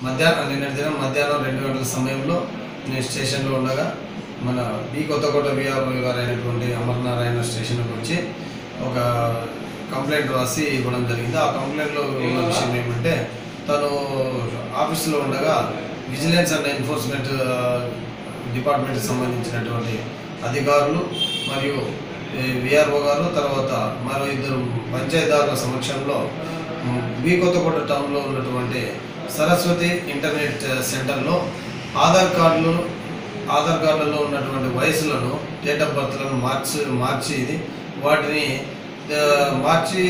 మధ్యాహ్నం నిన్నటి దినం మధ్యాహ్నం రెండు గంటల సమయంలో నేను స్టేషన్లో ఉండగా మన బి కొత్తకోట విఆర్ఓ గారు అయినటువంటి అమర్నారాయణ స్టేషన్కి వచ్చి ఒక కంప్లైంట్ రాసి ఇవ్వడం జరిగింది. ఆ కంప్లైంట్లో ఉన్న విషయం ఏమంటే తను ఆఫీస్లో ఉండగా విజిలెన్స్ అండ్ ఎన్ఫోర్స్మెంట్ డిపార్ట్మెంట్కి సంబంధించినటువంటి అధికారులు మరియు విఆర్ఓ గారు తర్వాత మరో ఇద్దరు పంచాయతీదారుల సమక్షంలో బి కొత్తకోట టౌన్లో ఉన్నటువంటి సరస్వతి ఇంటర్నెట్ uh, సెంటర్లో ఆధార్ కార్డులు ఆధార్ కార్డులలో ఉన్నటువంటి వయసులను డేట్ ఆఫ్ బర్త్లను మార్చి మార్చి ఇది వాటిని uh, మార్చి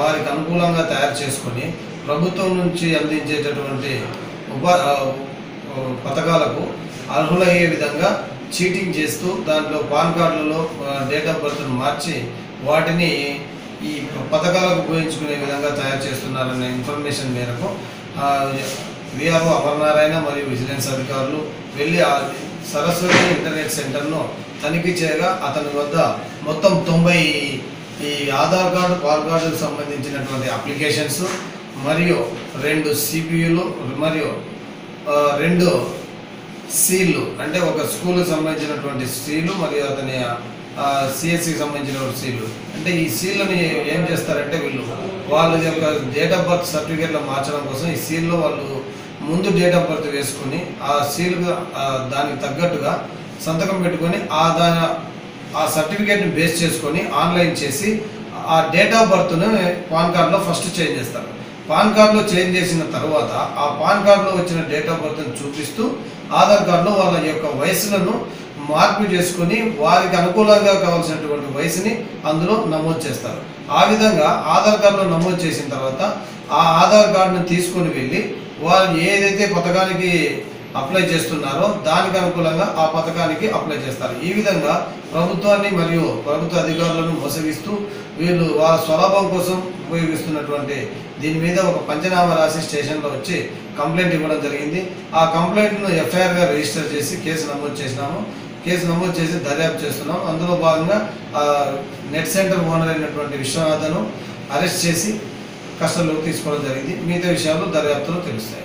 వారికి అనుకూలంగా తయారు చేసుకొని ప్రభుత్వం నుంచి అందించేటటువంటి ఉప uh, పథకాలకు అర్హులయ్యే విధంగా చీటింగ్ చేస్తూ దాంట్లో పాన్ కార్డులలో డేట్ ఆఫ్ బర్త్ను మార్చి వాటిని ఈ పథకాలకు ఉపయోగించుకునే విధంగా తయారు చేస్తున్నారనే ఇన్ఫర్మేషన్ మేరకు విఆర్ఓ అపరనారాయణ మరియు విజిలెన్స్ అధికారులు వెళ్ళి ఆ సరస్వతి ఇంటర్నెట్ సెంటర్ను తనిఖీ చేయగా అతని వద్ద మొత్తం తొంభై ఈ ఆధార్ కార్డు పాన్ కార్డుకు సంబంధించినటువంటి అప్లికేషన్స్ మరియు రెండు సిపియులు మరియు రెండు సీళ్ళు అంటే ఒక స్కూల్కి సంబంధించినటువంటి సీలు మరియు అతని సిఎస్సికి సంబంధించిన సీలు అంటే ఈ సీల్ని ఏం చేస్తారంటే వీళ్ళు వాళ్ళ యొక్క డేట్ ఆఫ్ బర్త్ సర్టిఫికేట్లో మార్చడం కోసం ఈ సీల్లో వాళ్ళు ముందు డేట్ ఆఫ్ బర్త్ వేసుకొని ఆ సీల్ దానికి తగ్గట్టుగా సంతకం పెట్టుకొని ఆ దాని ఆ సర్టిఫికేట్ని బేస్ చేసుకొని ఆన్లైన్ చేసి ఆ డేట్ ఆఫ్ బర్త్ను పాన్ కార్డులో ఫస్ట్ చేంజ్ చేస్తారు. పాన్ కార్డులో చేంజ్ చేసిన తర్వాత ఆ పాన్ కార్డులో వచ్చిన డేట్ ఆఫ్ బర్త్ని చూపిస్తూ ఆధార్ కార్డులో వాళ్ళ యొక్క వయసులను మార్పు చేసుకొని వారికి అనుకూలంగా కావాల్సినటువంటి వయసుని అందులో నమోదు చేస్తారు. ఆ విధంగా ఆధార్ కార్డులో నమోదు చేసిన తర్వాత ఆ ఆధార్ కార్డును తీసుకొని వెళ్ళి వారు ఏదైతే పథకానికి అప్లై చేస్తున్నారో దానికి అనుకూలంగా ఆ పథకానికి అప్లై చేస్తారు. ఈ విధంగా ప్రభుత్వాన్ని మరియు ప్రభుత్వ అధికారులను మోసగిస్తూ వీళ్ళు వారి స్వలాభం కోసం ఉపయోగిస్తున్నటువంటి దీని మీద ఒక పంచనామా రాసి స్టేషన్లో వచ్చి కంప్లైంట్ ఇవ్వడం జరిగింది. ఆ కంప్లైంట్ను ఎఫ్ఐఆర్గా రిజిస్టర్ చేసి కేసు నమోదు చేసినాము. కేసు నమోదు చేసి దర్యాప్తు చేస్తున్నాం. అందులో భాగంగా నెట్ సెంటర్ ఓనర్ అయినటువంటి విశ్వనాథను అరెస్ట్ చేసి కస్టడీలోకి తీసుకోవడం జరిగింది. మిగతా విషయాలు దర్యాప్తులో తెలుస్తాయి.